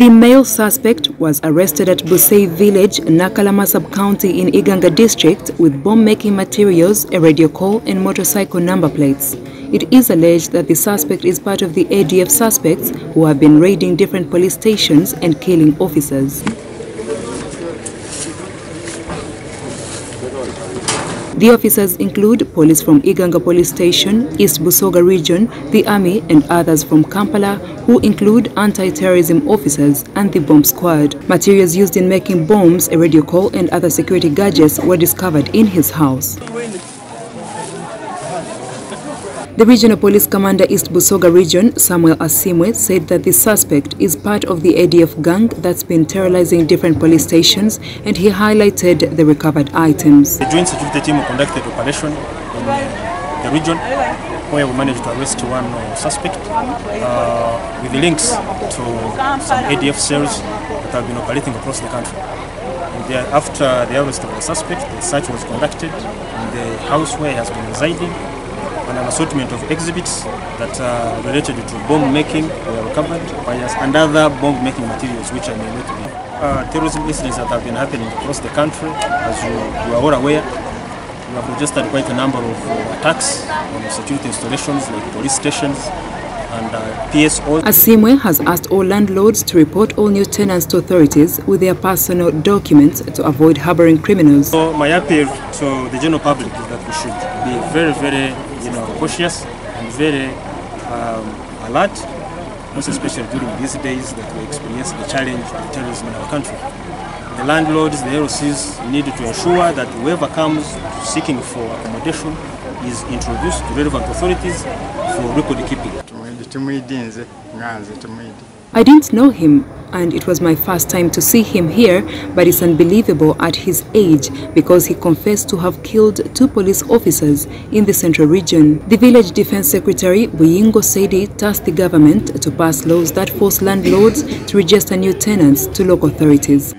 The male suspect was arrested at Busei village, Nakalama sub-county in Iganga district with bomb-making materials, a radio call and motorcycle number plates. It is alleged that the suspect is part of the ADF suspects who have been raiding different police stations and killing officers. The officers include police from Iganga Police Station, East Busoga Region, the Army and others from Kampala who include anti-terrorism officers and the bomb squad. Materials used in making bombs, a radio call and other security gadgets were discovered in his house. The regional police commander East Busoga region, Samuel Asimwe, said that the suspect is part of the ADF gang that's been terrorizing different police stations and he highlighted the recovered items. The joint security team conducted operation in the region where we managed to arrest one suspect uh, with links to some ADF cells that have been operating across the country. And after the arrest of the suspect, the search was conducted in the house where he has been residing an assortment of exhibits that are related to bomb making were recovered by us and other bomb making materials which are related to. Uh, terrorism incidents that have been happening across the country, as you, you are all aware, we have registered quite a number of uh, attacks on security installations like police stations and uh, PSOs. Asimwe has asked all landlords to report all new tenants to authorities with their personal documents to avoid harboring criminals. So my appeal to the general public is that we should be very, very you know, cautious and very um, alert, most especially during these days that we experience the challenge of terrorism in our country. The landlords, the LCs need to ensure that whoever comes seeking for accommodation is introduced to relevant authorities for record keeping. I didn't know him and it was my first time to see him here but it's unbelievable at his age because he confessed to have killed two police officers in the central region. The village defense secretary Buyingo he tasked the government to pass laws that force landlords to register new tenants to local authorities.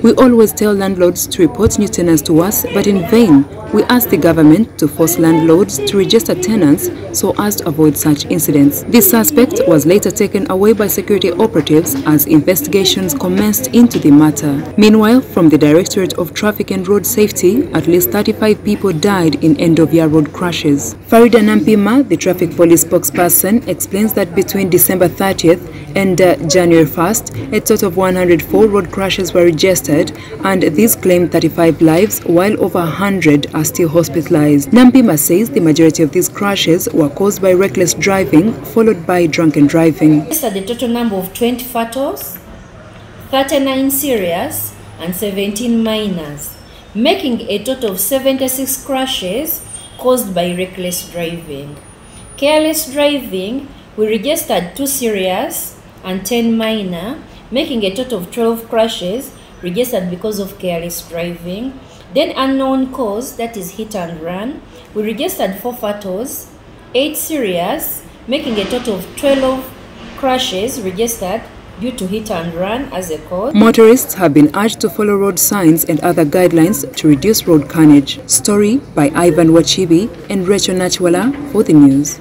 We always tell landlords to report new tenants to us, but in vain. We ask the government to force landlords to register tenants so as to avoid such incidents. This suspect was later taken away by security operatives as investigations commenced into the matter. Meanwhile, from the Directorate of Traffic and Road Safety, at least 35 people died in end-of-year road crashes. Farida Nampiima, the traffic police spokesperson, explains that between December 30th and uh, January 1st, a total of 104 road crashes were registered and these claim 35 lives while over 100 are still hospitalized. Nampiima says the majority of these crashes were caused by reckless driving followed by drunken driving. These are the total number of 20 fatals, 39 serious and 17 minors, making a total of 76 crashes caused by reckless driving. Careless driving, we registered 2 serious and 10 minor, making a total of 12 crashes registered because of careless driving. Then unknown cause, that is hit and run, we registered 4 fatals, 8 serious, making a total of 12 crashes registered due to hit and run as a cause. Motorists have been urged to follow road signs and other guidelines to reduce road carnage. Story by Ivan Wachibi and Rachel Nachwala for the news.